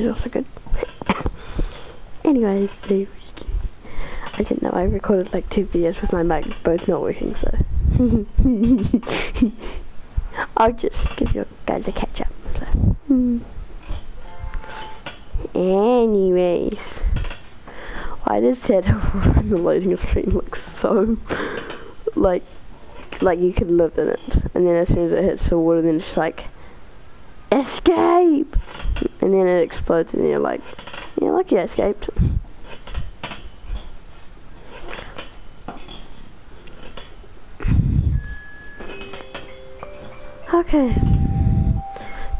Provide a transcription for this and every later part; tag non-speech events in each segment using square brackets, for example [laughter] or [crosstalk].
is also good. [coughs] Anyways, I didn't know I recorded like two videos with my mic both not working, so [laughs] I'll just give you guys a catch up. So. Hmm. Anyways, why does Ted the loading screen look so like like you could live in it, and then as soon as it hits the water, then it's like escape, and then it explodes, and you're like, you're like you escaped. Okay.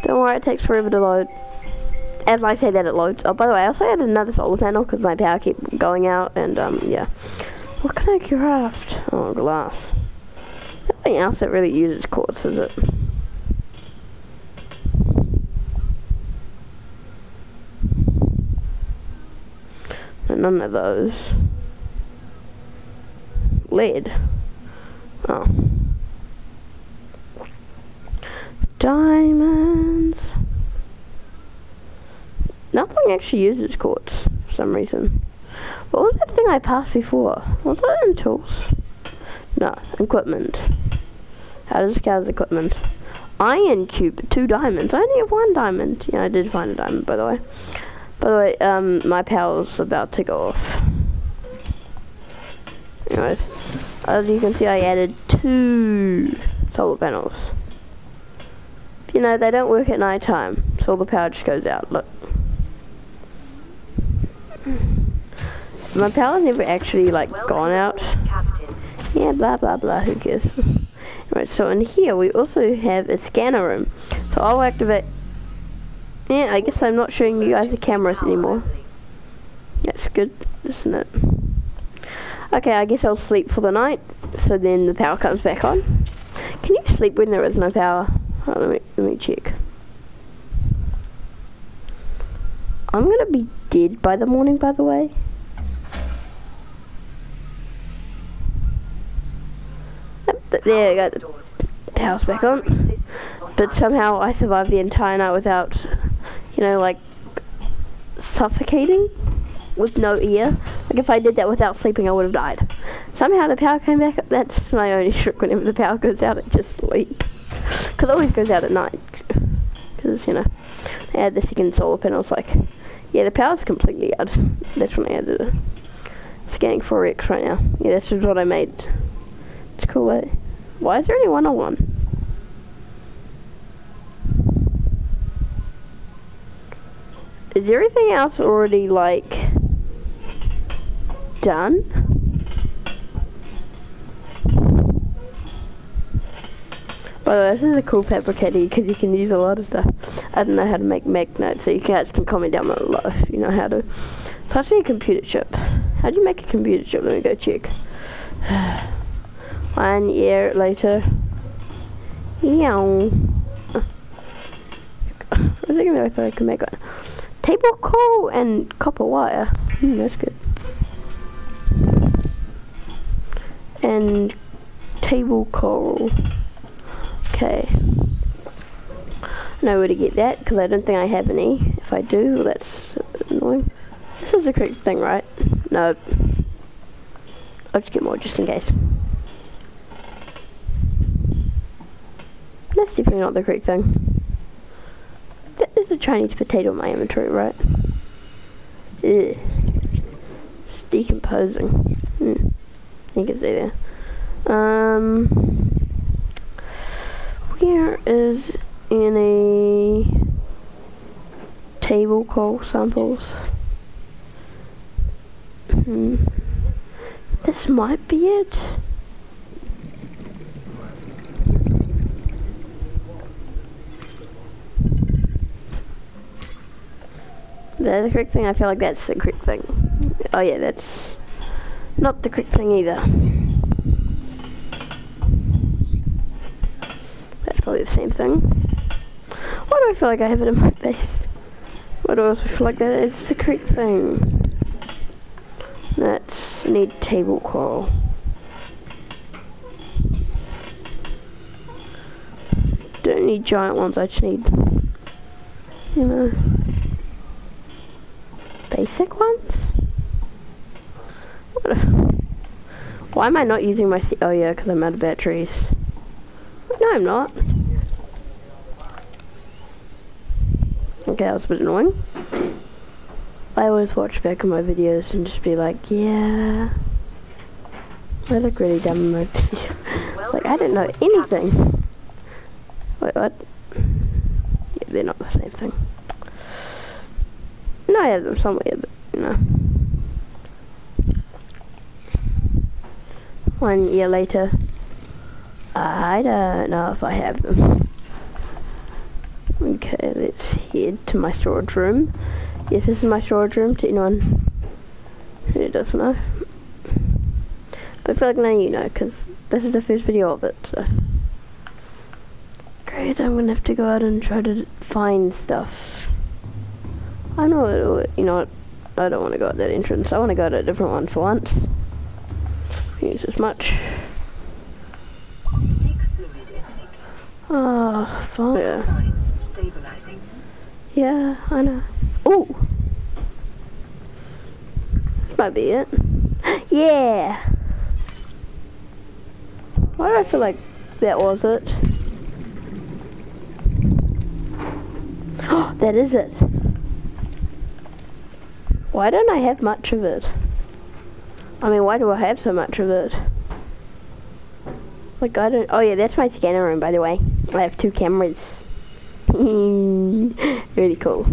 Don't worry, it takes forever to load. As I say that it loads. Oh, by the way, I also had another solar panel because my power kept going out, and um, yeah. What can I craft? Oh, glass. Nothing else that really uses quartz, is it? None of those. Lead. Oh. Diamonds. Nothing actually uses quartz for some reason. What was that thing I passed before? Was that in tools? No, equipment. How does as equipment? Iron cube, two diamonds. I only have one diamond. Yeah, I did find a diamond, by the way. By the way, um, my power's about to go off. Anyways, as you can see, I added two solar panels. You know, they don't work at night time, so all the power just goes out. Look. My power's never actually, like, well gone out. Captain. Yeah, blah, blah, blah, who cares. right, so in here we also have a scanner room. So I'll activate... Yeah, I guess I'm not showing you guys the cameras anymore. That's good, isn't it? Okay, I guess I'll sleep for the night, so then the power comes back on. Can you sleep when there is no power? Oh, let me let me check. I'm gonna be dead by the morning, by the way. there you go. The power's back on. But somehow I survived the entire night without, you know, like suffocating with no ear. Like if I did that without sleeping, I would have died. Somehow the power came back. That's my only trick. Whenever the power goes out, it just sleep. Because it always goes out at night. Because, you know, I had the second solar panel. It's like, yeah, the power's completely out. That's when I added it. Scanning for X right now. Yeah, this is what I made. It's cool, eh? Why is there only one on one? Is everything else already, like, done? By the way, this is a cool fabricator because you can use a lot of stuff. I don't know how to make magnets, so you guys can comment down below if you know how to. It's actually a computer chip. How do you make a computer chip? Let me go check. [sighs] One year later. Meow. I was thinking if I could make one. Table coral and copper wire. Hmm, that's good. And table coral. Okay. I know where to get that, because I don't think I have any. If I do, that's annoying. This is the correct thing, right? No. I'll just get more just in case. That's definitely not the correct thing. There's a Chinese potato in my inventory, right? Ugh. It's decomposing. Hmm. You can see there. Um here is in a table coral samples. Hmm. This might be it. That's the correct thing? I feel like that's the correct thing. Oh yeah, that's not the correct thing either. That's probably the same thing. Why do I feel like I have it in my face? Why do I also feel like that is the correct thing? Let's need table coral. Don't need giant ones, I just need, you know. Basic ones? Why am I not using my... Oh yeah, because I'm out of batteries. No, I'm not. Okay, that was a bit annoying. I always watch back on my videos and just be like, yeah... I look really dumb in my [laughs] video. like, I didn't know anything. Wait, what? Yeah, they're not the same thing. No, I have them somewhere, but, you know. One year later, I don't know if I have them. Okay, let's head to my storage room. Yes, this is my storage room to anyone who doesn't know. But I feel like now you know, because this is the first video of it, so. Great, I'm gonna have to go out and try to find stuff. I know, you know what, I don't want to go at that entrance. I want to go to a different one for once. Use as much. Ah, oh, fire. Yeah, I know. Oh! This might be it. [gasps] Yeah! Why do I feel like that was it? Oh, [gasps] that is it. Why don't I have much of it? I mean, why do I have so much of it? Like, I don't... Oh, yeah, that's my scanner room, by the way. I have two cameras. [laughs] really cool.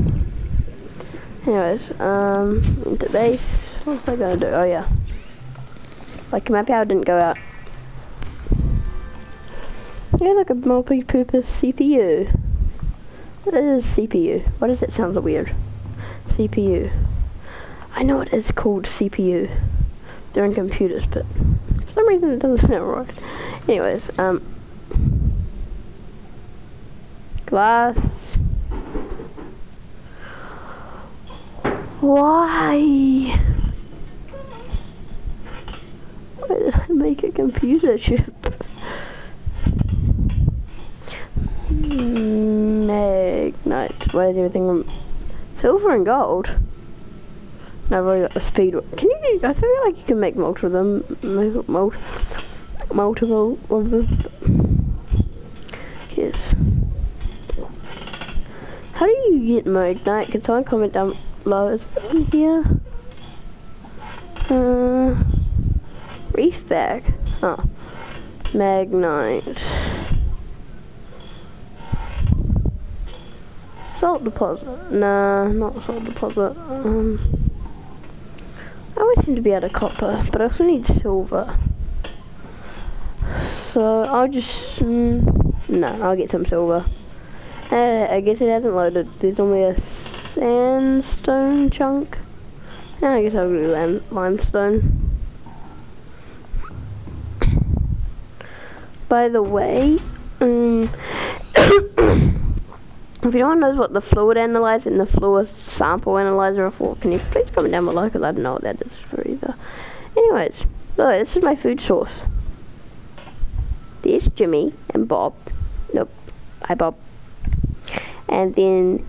Anyways, um, into base. What was I gonna do? Oh, yeah. Like, my power didn't go out. Yeah, like a multi-purpose CPU. What is CPU? What does it sound so weird? CPU. I know it is called CPU. They're in computers, but for some reason it doesn't sound right. Anyways, um, glass. Why? Why did I make a computer chip? Magnite. Why is everything silver and gold? I've already got the speed. Can you? I feel like you can make multiple of them. Multiple, multiple of them. Yes. How do you get Magnite? Can someone comment down below? Is it here? Uh, reef back. Oh. Magnite. Salt deposit. Nah, not salt deposit. Um, I always seem to be out of copper, but I also need silver. So I'll just, mm, no, I'll get some silver. Uh, I guess it hasn't loaded. There's only a sandstone chunk. Yeah, I guess I'll do lime limestone. By the way, um, If anyone knows what the fluid analyzer and the fluid sample analyzer are for, can you please comment down below because I don't know what that is for either. Anyways, so this is my food source. There's Jimmy and Bob. Nope. Hi Bob. And then,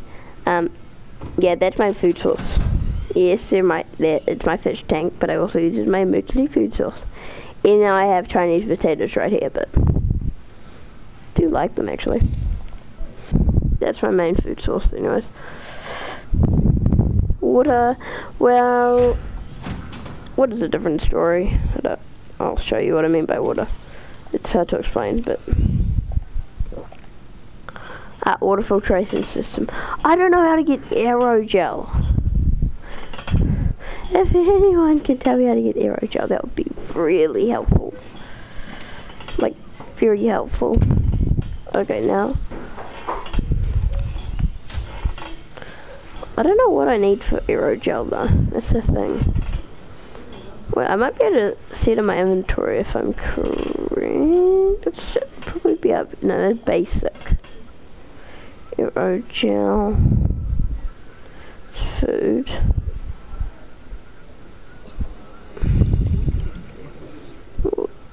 um, yeah, that's my food source. Yes, they're my, they're, it's my fish tank, but I also use it as my emergency food source. And now I have Chinese potatoes right here, but do like them actually that's my main food source anyways. Water, well, what is a different story? I'll show you what I mean by water. It's hard to explain, but... Uh, water filtration system. I don't know how to get aerogel. If anyone can tell me how to get aerogel, that would be really helpful. Like, very helpful. Okay, now I don't know what I need for aerogel though. That's the thing. Wait, I might be able to see it in my inventory if I'm correct. It should probably be up. No, that's basic. Aerogel. Food.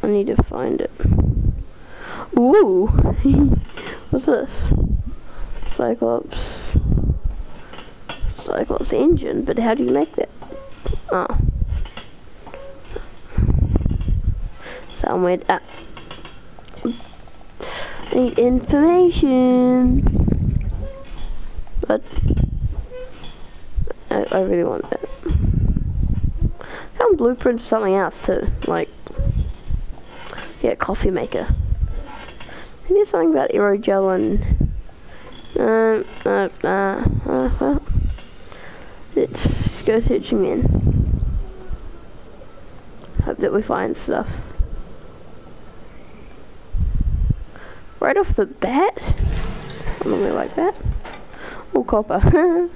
I need to find it. Ooh! [laughs] What's this? Cyclops. The engine, but how do you make that? Oh. Somewhere. Ah. Need information. But I, I really want that. Found blueprints for something else too, like yeah, coffee maker. Maybe something about aerogel and uh, uh, uh, uh, go searching then. Hope that we find stuff. Right off the bat, I normally like that. Oh, copper. [laughs]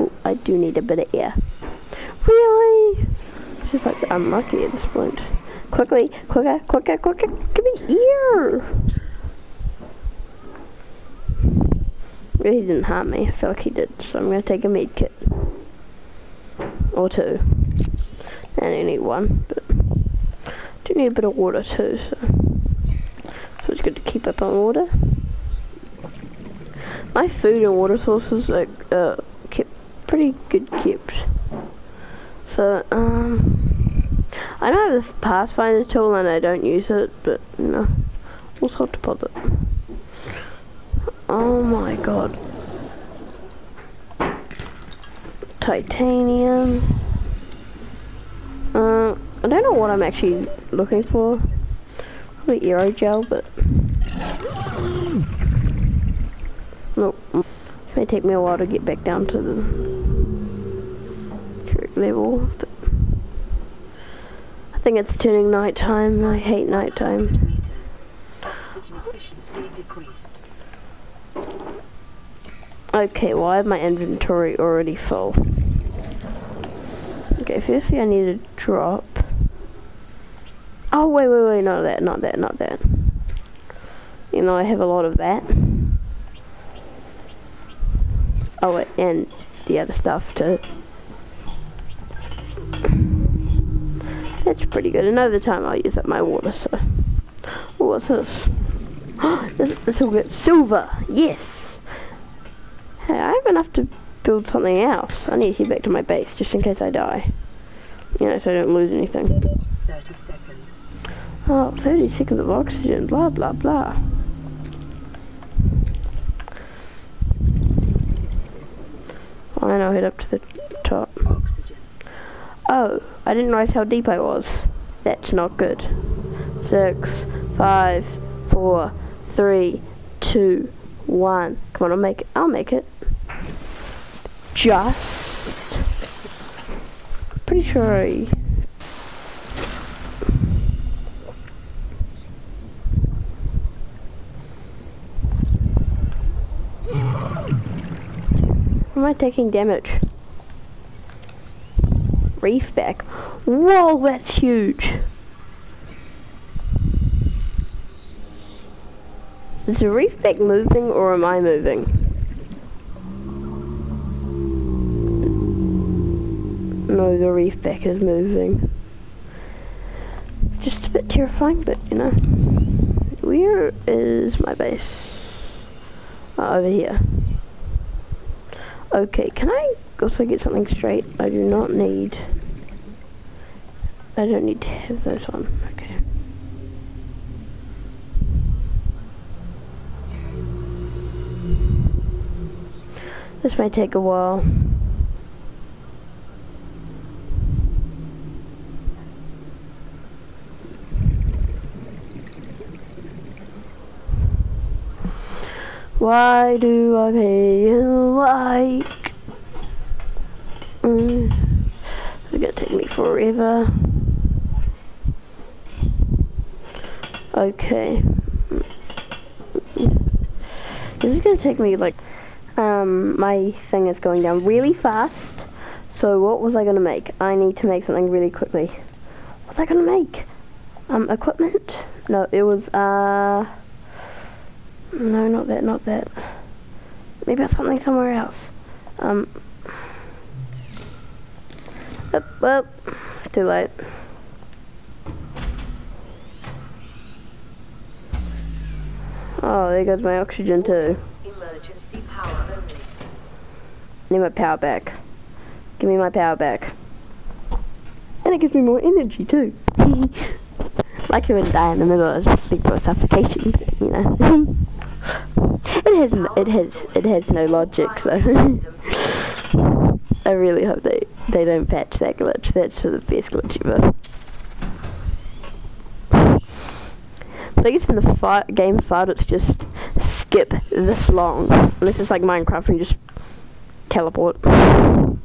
Ooh, I do need a bit of air. Really? Just like unlucky at this point. Quickly, quicker, quicker, quicker, give me air! Really didn't harm me. I feel like he did, so I'm gonna take a med kit. Or two. And I need one, but I do need a bit of water too, so, so it's good to keep up on water. My food and water sources are uh, kept pretty good kept. So, um, I know the Pathfinder tool and I don't use it, but, you know, also deposit. Oh my god. Titanium. Uh, I don't know what I'm actually looking for. Probably aerogel, but... Nope. It may take me a while to get back down to the correct level, but... I think it's turning night time. I hate night time. Oxygen efficiency decreased. Okay, why is my inventory already full? Okay, firstly I need to drop. Oh, wait, wait, wait, not that, not that, not that. You know, I have a lot of that. Oh, wait, and the other stuff too. That's pretty good. Another time I'll use up my water, so. What's this? [gasps] this, this will get silver. Yes. Hey, I have enough to build something else. I need to head back to my base just in case I die. You know, so I don't lose anything. 30 seconds. Oh, 30 seconds of oxygen, blah, blah, blah. Fine, I'll head up to the top. Oxygen. Oh, I didn't realize how deep I was. That's not good. Six, five, four, three, two, one. Come on, I'll make it. I'll make it. Just. Pretty sure I. Am I taking damage? Reef back. Whoa, that's huge. Is the reef back moving or am I moving? No, the reef back is moving. Just a bit terrifying, but you know. Where is my base? Oh, over here. Okay, can I also get something straight? I do not need... I don't need to have those on. Okay. This may take a while. Why do I pay you like? Mm. It's gonna take me forever. Okay. This is gonna take me like, um, my thing is going down really fast. So what was I gonna make? I need to make something really quickly. What was I gonna make? Um, equipment? No, it was, uh, no, not that, not that. Maybe it's something somewhere else. Um, up, up, too late. Oh, there goes my oxygen too. Emergency power only. need my power back. Give me my power back. And it gives me more energy too. [laughs] like you would die in the middle of sleep or suffocation, you know. [laughs] it has it has it has no logic, so [laughs] I really hope they they don't patch that glitch. That's the best glitch ever. I guess in the fi game file it's just skip this long. Unless it's like Minecraft and you just teleport. I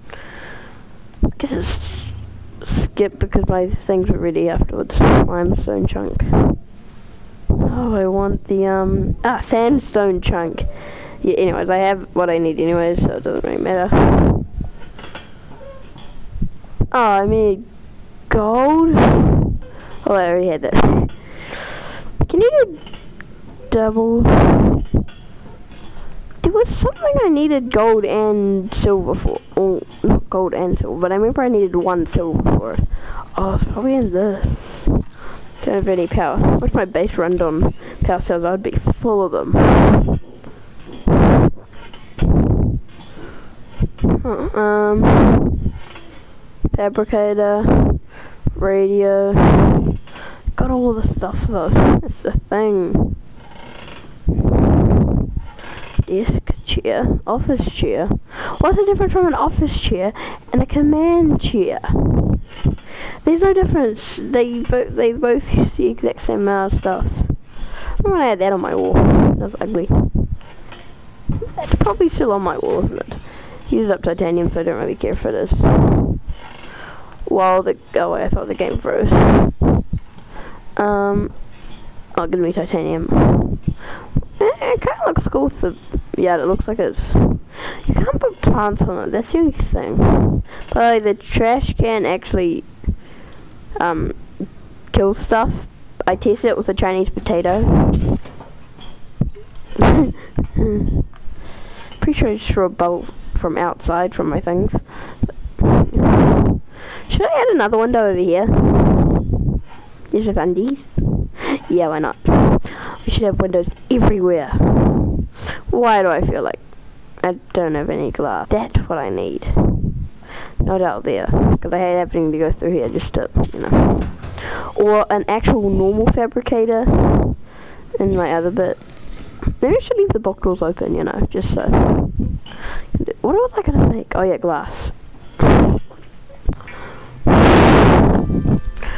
guess it's skip because my things were ready afterwards. Limestone chunk. Oh, I want the, um, ah, sandstone chunk. Yeah, anyways, I have what I need anyways, so it doesn't really matter. Oh, I need gold. Oh, I already had that. Can you do double? There was something I needed gold and silver for. Oh, not gold and silver, but I remember I needed one silver for it. Oh, it's probably in this. Don't have any power. What's my base run on power cells? I'd be full of them. Huh, um, fabricator, radio. Got all the stuff though. That's the thing. Desk chair, office chair. What's the difference from an office chair and a command chair? There's no difference. They both they both use the exact same amount of stuff. I'm gonna add that on my wall. That's ugly. That's probably still on my wall, isn't it? Use up titanium, so I don't really care if it is. While the oh, I thought the game froze. Um, oh, give me titanium. Eh, it kind of looks cool. For, yeah, it looks like it's. You can't put plants on it. That's the only thing. But like, the trash can actually um kill stuff. I tested it with a Chinese potato. [laughs] Pretty sure I just threw a bolt from outside from my things. Should I add another window over here? These are undies. Yeah, why not? We should have windows everywhere. Why do I feel like I don't have any glass? That's what I need. Not doubt there. Because I hate having to go through here just to, you know. Or an actual normal fabricator in my other bit. Maybe I should leave the box doors open, you know, just so. What was I gonna make? Oh yeah, glass.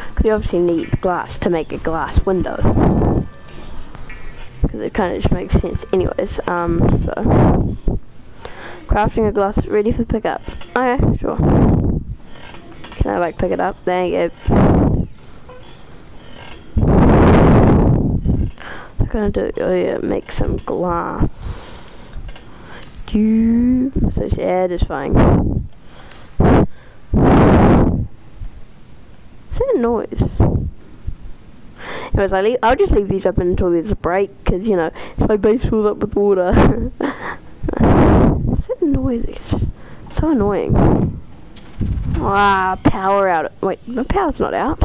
Because you obviously need glass to make a glass window. Because it kind of just makes sense. Anyways, um, so. Crafting a glass ready for pickup. Oh, okay, sure. Can I like pick it up? There you go. I'm gonna do, oh yeah, make some glass. So yeah, it is fine. What's that noise? Anyways, I leave, I'll just leave these up until there's a break, because, you know, if my base fills up with water. [laughs] It's so annoying. Ah, power out. Wait, the power's not out.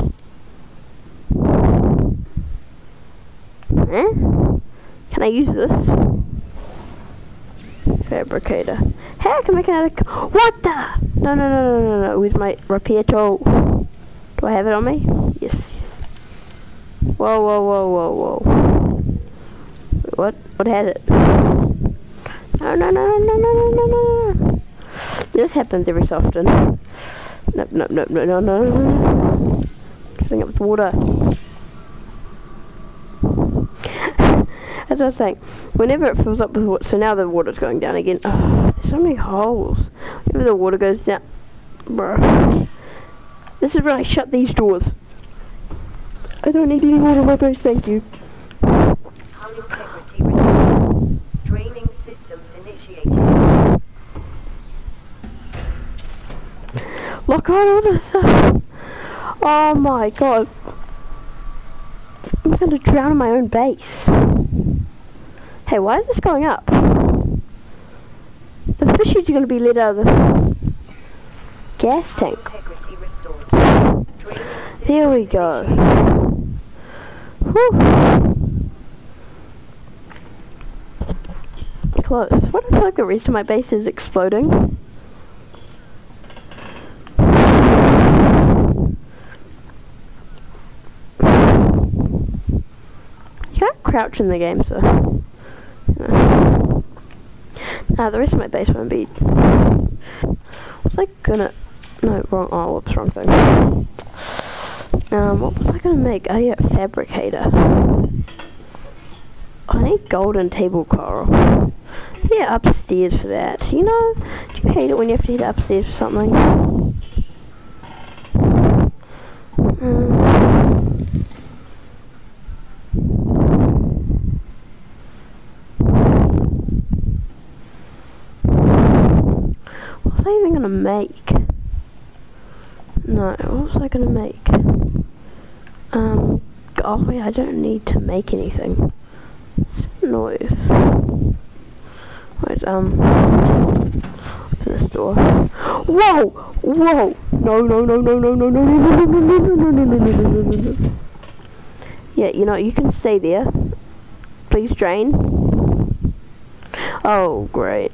Eh? Can I use this? Fabricator. Hey, I can make another. What the? No, no, no, no, no, no. With my repair tool? Do I have it on me? Yes. Whoa, whoa, whoa, whoa, whoa. What? What has it? No, no, no, no, no, no, no. This happens every so often. Nope, nope, nope, no, no, no. Filling up with water. As I was saying, whenever it fills up with water, so now the water's going down again. Oh, there's so many holes. Whenever the water goes down, bruh. This is when I shut these doors. I don't need any water in my base, thank you. Hull integrity restored. Draining systems initiated. Look at all stuff. Oh my god. I'm gonna drown in my own base. Hey, why is this going up? The fishies are gonna be let out of the gas tank. There we go. Whew. close. What if like the rest of my base is exploding? You can't crouch in the game, so... Nah, the rest of my base won't be... Was I gonna... No, wrong... Oh, whoops, wrong thing. Um, what was I gonna make? Oh yeah, fabricator. I need golden table coral. Yeah, upstairs for that. You know, do you hate it when you have to hit upstairs for something? Um, what was I even gonna make? No, what was I gonna make? Um, oh wait, I don't need to make anything. Noise. Um, open this door. Whoa! Whoa! No, no, no, no, no, no, no, no, no, no, no, no, no, no, no, no, no, no, no, no. Yeah, you know, you can stay there. Please drain. Oh, great.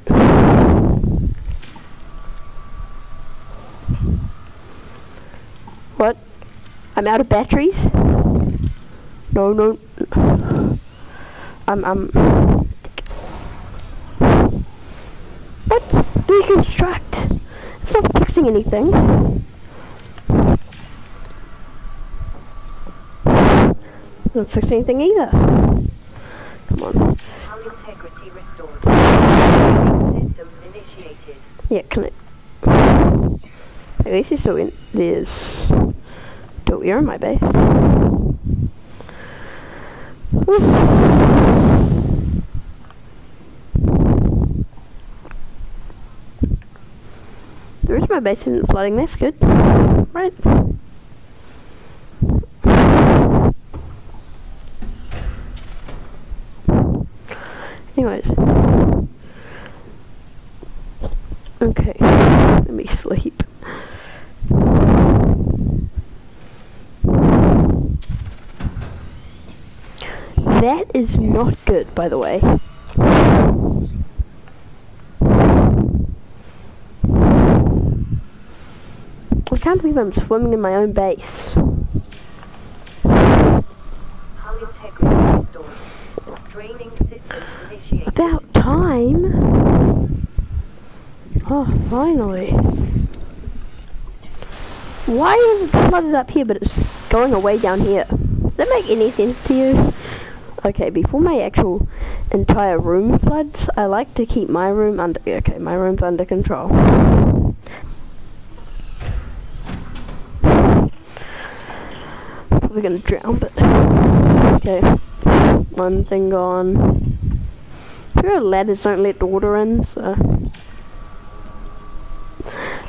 What? I'm out of batteries? No, no. I'm, I'm... What? Deconstruct! It's not fixing anything. It's not fixing anything either. Come on. Hull integrity restored. Systems initiated. Yeah, can it? At least it's still in. There's. Don't you're in my base. My base isn't flooding. That's good. Right. Anyways. Okay, let me sleep. That is not good, by the way. Can't believe I'm swimming in my own base. Hull integrity restored. Draining systems initiated. About time. Oh, finally. Why is it flooded up here, but it's going away down here? Does that make any sense to you? Okay, before my actual entire room floods, I like to keep my room under. Okay, my room's under control. Probably gonna drown, but okay. One thing gone. Sure, ladders don't let the water in, so.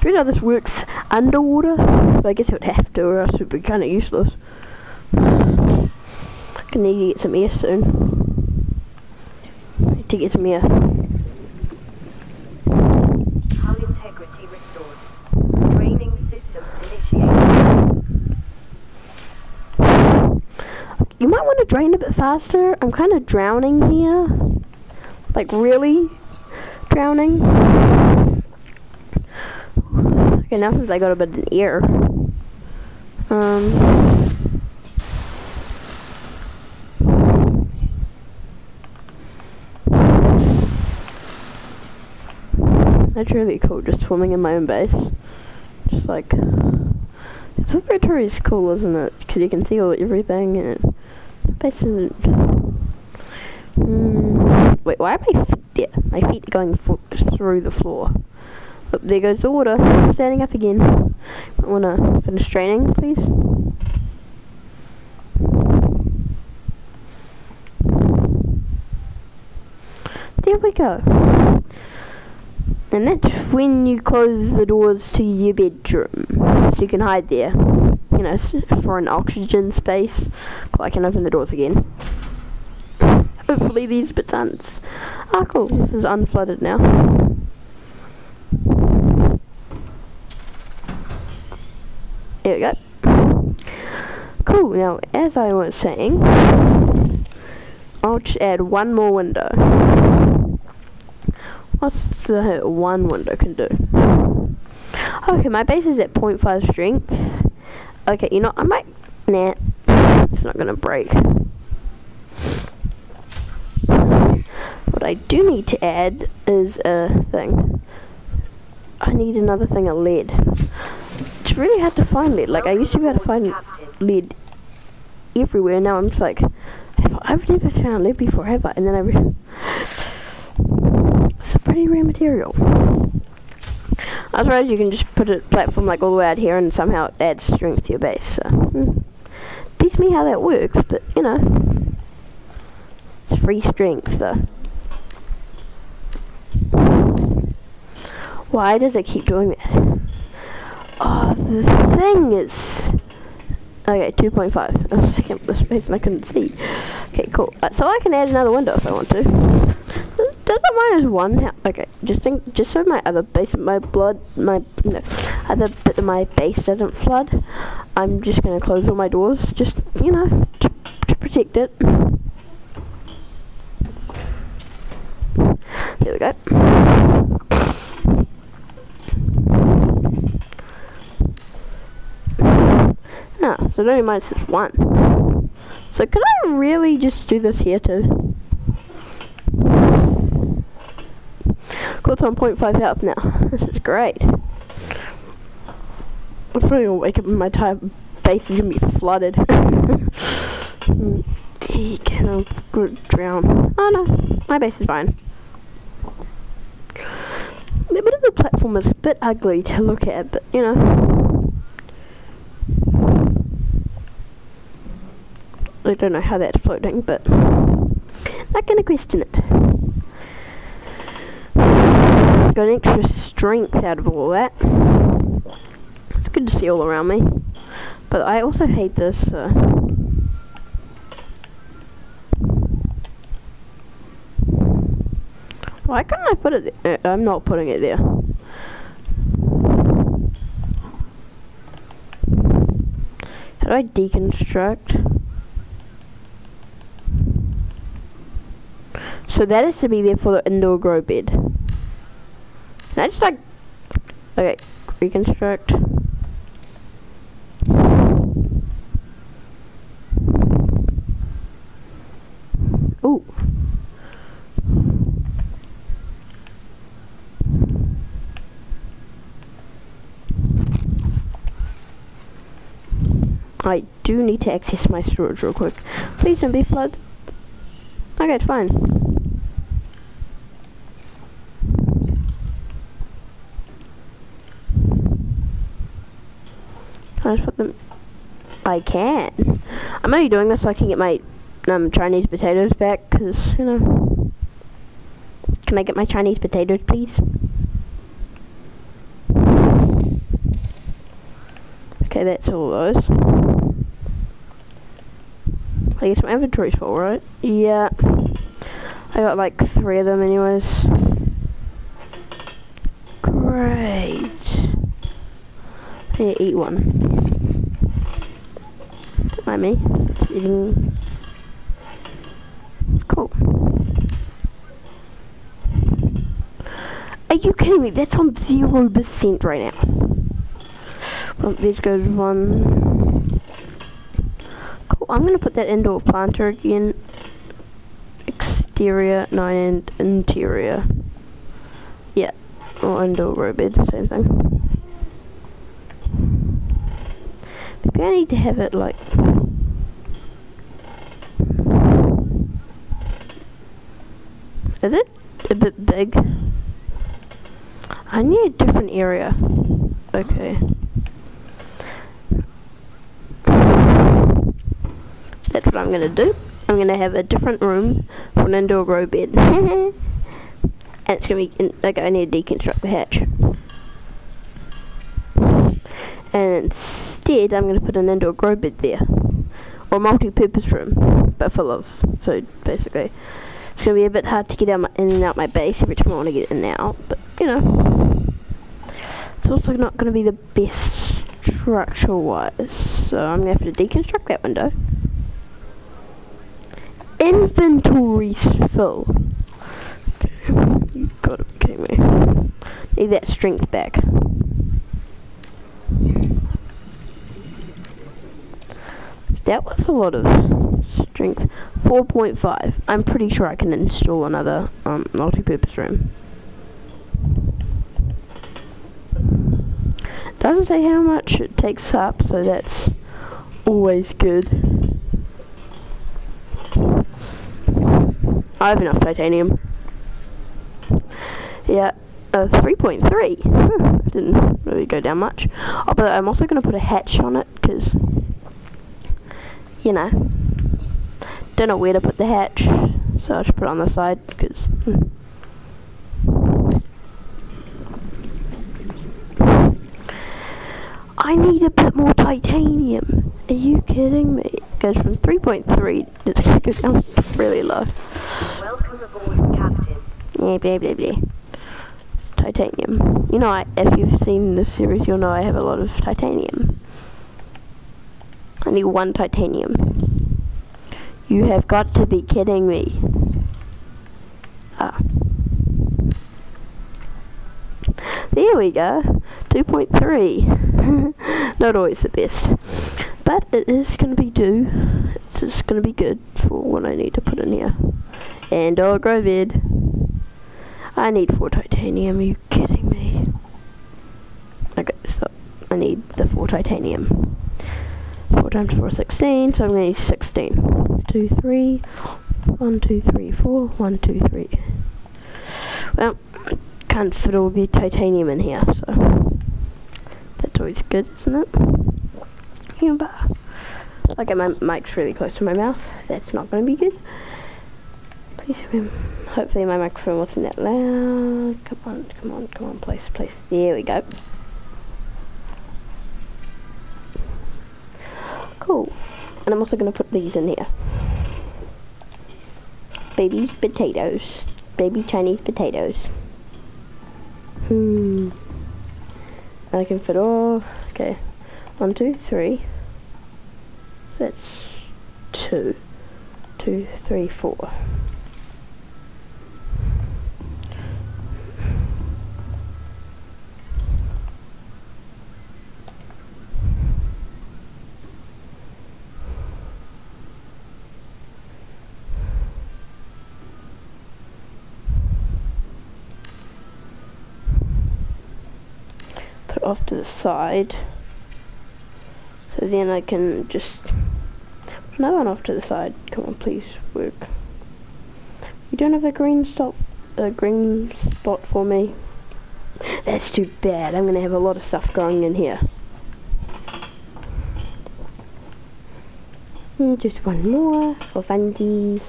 Do you know this works underwater? But I guess it would have to, or else it would be kind of useless. I can need to get some air soon. Need to get some air. Hull integrity restored. Draining systems initiated. You might want to drain a bit faster. I'm kind of drowning here. Like, really drowning. Okay, now since I got a bit of air. Um. That's really cool, just swimming in my own base. Just like, Observatory is cool, isn't it? Because you can see all everything, and it, base isn't. Mm, wait, why are my feet there? My feet are going through the floor. There goes the water. Standing up again. I wanna finish training, please. There we go. And that's when you close the doors to your bedroom. So you can hide there. For an oxygen space. I can open the doors again. Hopefully these bits aren't... Ah, cool. This is unflooded now. There we go. Cool, now, as I was saying, I'll just add one more window. What's the one window can do? Okay, my base is at 0.5 strength. Okay, you know, I might... Nah, it's not gonna break. What I do need to add is a thing. I need another thing of lead. It's really hard to find lead. Like I used to be able to find lead everywhere. Now I'm just like, I've never found lead before, have I? And then I. It's a pretty rare material. Suppose you can just put a platform like all the way out here and somehow it adds strength to your base. So, hmm. beats me how that works, but you know, it's free strength though. Why does it keep doing that? Oh, the thing is... Okay, 2.5. A [laughs] second the space and I couldn't see. Okay, cool. Uh, so I can add another window if I want to. Does that minus one? Okay, just think, just so my other base, my blood, my no, other bit of my base doesn't flood. I'm just gonna close all my doors, just you know, to, to protect it. There we go. Ah, so it only minus one. So could I really just do this here too? Cool, it's on 0.5 health now. [laughs] This is great. I'm probably gonna wake up and my entire base is gonna be flooded. [laughs] he can drown. Oh no, my base is fine. The bit of the platform is a bit ugly to look at, but you know. I don't know how that's floating, but not gonna question it. Got extra strength out of all that. It's good to see all around me. But I also hate this. Uh, why couldn't I put it there? Uh, I'm not putting it there. How do I deconstruct? So that is to be there for the indoor grow bed. I just like, okay, reconstruct. Ooh. I do need to access my storage real quick. Please don't be flood. Okay, it's fine. I just put them? I can. I'm only doing this so I can get my um, Chinese potatoes back, because, you know. Can I get my Chinese potatoes, please? Okay, that's all those. I guess my inventory's full, right? Yeah. I got like three of them anyways. Great. I need to eat one. Mind me. eating. Cool. Are you kidding me? That's on zero percent right now. Well, this goes one. Cool. I'm gonna put that indoor planter again. Exterior, no, and interior. Yeah, or indoor grow bed, same thing. Maybe I need to have it like. Is it a bit big? I need a different area. Okay. That's what I'm gonna do. I'm gonna have a different room for an indoor grow bed. [laughs] and it's gonna be, in, like I need to deconstruct the hatch. And instead, I'm gonna put an indoor grow bed there. Or multi-purpose room, but full of food, basically. It's gonna be a bit hard to get out my, in and out my base every time I want to get in and out, but, you know. It's also not gonna be the best structure-wise, so I'm gonna have to deconstruct that window inventory's full. Okay, you gotta be kidding me. Need that strength back. That was a lot of strength. Strength 4.5. I'm pretty sure I can install another um, multi-purpose room. Doesn't say how much it takes up, so that's always good. I have enough titanium. Yeah, uh, 3.3. Didn't really go down much. Oh, but I'm also going to put a hatch on it, because, you know, don't know where to put the hatch, so I should put it on the side, because... Hmm. I need a bit more titanium. Are you kidding me? It goes from 3.3, [laughs] it goes down really low. Welcome aboard, Captain. Yeah, blah, blah, blah. Titanium. You know, I, if you've seen the series, you'll know I have a lot of titanium. I need one titanium. You have got to be kidding me. Ah. There we go. 2.3. [laughs] Not always the best. But it is going to be due. It's just going to be good for what I need to put in here. Indoor grow bed. I need four titanium. Are you kidding me? Okay, so I need the four titanium. 4 times 4 is 16, so I'm going to need 16. 2, 3, 1, 2, 3, 4, 1, 2, 3. Well, can't fit all the titanium in here, so that's always good, isn't it? Yeah, okay, my mic's really close to my mouth. That's not going to be good. Please, um, hopefully my microphone wasn't that loud. Come on, come on, come on, place, place. There we go. Cool. And I'm also going to put these in here. Baby potatoes. Baby Chinese potatoes. Hmm. I can fit all. Okay. One, two, three. That's two. Two, three, four. Side. So then I can just no one off to the side. Come on, please work. You don't have a green stop, a green spot for me. That's too bad. I'm gonna have a lot of stuff going in here. Hmm, just one more for funsies.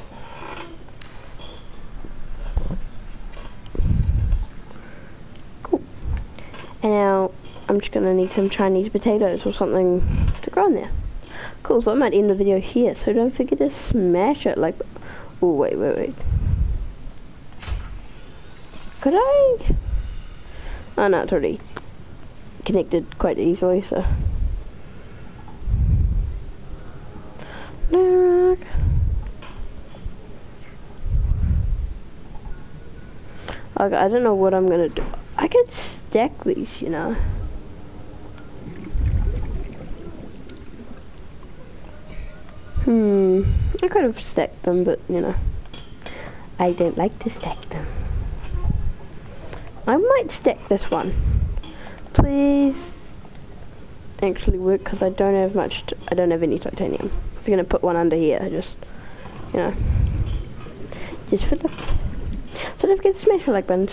Cool. And now I'm just gonna need some Chinese potatoes or something to grow in there. Cool, so I might end the video here, so don't forget to smash it like... Oh, wait, wait, wait. Could I? Oh no, it's already connected quite easily, so... Okay, I don't know what I'm gonna do. I could stack these, you know. Hmm, I could have stacked them, but you know, I don't like to stack them. I might stack this one. Please actually work because I don't have much, I don't have any titanium. I'm gonna put one under here, just, you know, just for the, so don't forget to smash the like button,